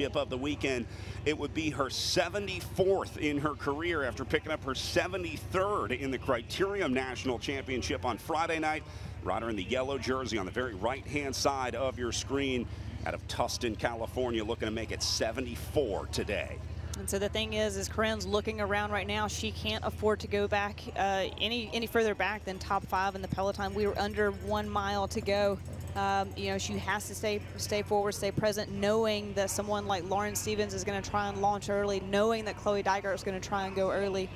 of the weekend. It would be her 74th in her career after picking up her 73rd in the Criterium National Championship on Friday night. Rider in the yellow jersey on the very right hand side of your screen out of Tustin, California, looking to make it 74 today. And so the thing is, is Coryn's looking around right now. She can't afford to go back uh, any any further back than top five in the peloton. We were under one mile to go. Um, you know, she has to stay stay forward, stay present, knowing that someone like Lauren Stevens is going to try and launch early, knowing that Chloe Dygert is going to try and go early.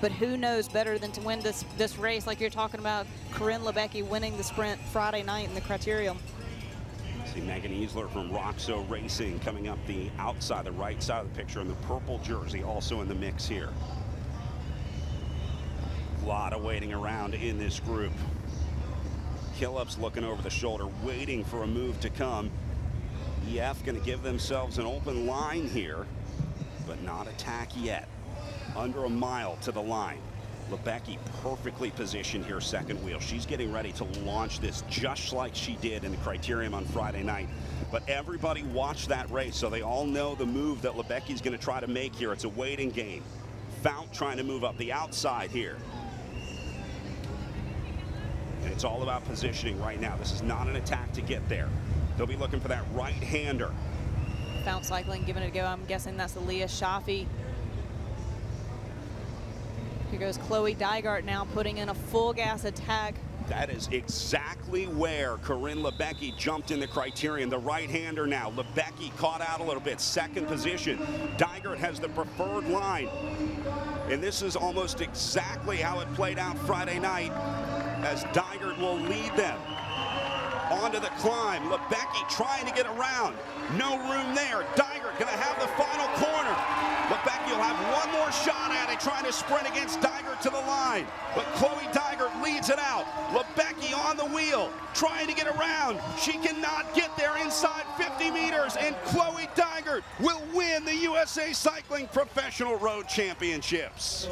But who knows better than to win this this race, like you're talking about, Coryn Labecki winning the sprint Friday night in the Criterium. See Megan Easler from Roxo Racing coming up the outside, the right side of the picture in the purple jersey, also in the mix here. A lot of waiting around in this group. Killup's looking over the shoulder, waiting for a move to come. EF going to give themselves an open line here, but not attack yet. Under a mile to the line. Labecki perfectly positioned here, second wheel. She's getting ready to launch this just like she did in the Criterium on Friday night. But everybody watched that race, so they all know the move that Labecki's going to try to make here. It's a waiting game. Fount trying to move up the outside here. And it's all about positioning right now. This is not an attack to get there. They'll be looking for that right-hander. Fount Cycling giving it a go. I'm guessing that's Leah Shafi. Here goes Chloe Dygert now putting in a full gas attack. That is exactly where Coryn Labecki jumped in the Criterium. The right-hander now. Labecki caught out a little bit. Second position. Dygert has the preferred line. And this is almost exactly how it played out Friday night as Dygert will lead them onto the climb. Labecki trying to get around. No room there. Dygert to have the final corner. Labecki will have one more shot at it, trying to sprint against Dygert to the line. But Chloe Dygert leads it out. Labecki on the wheel, trying to get around. She cannot get there inside 50 meters, and Chloe Dygert will win the USA Cycling Professional Road Championships.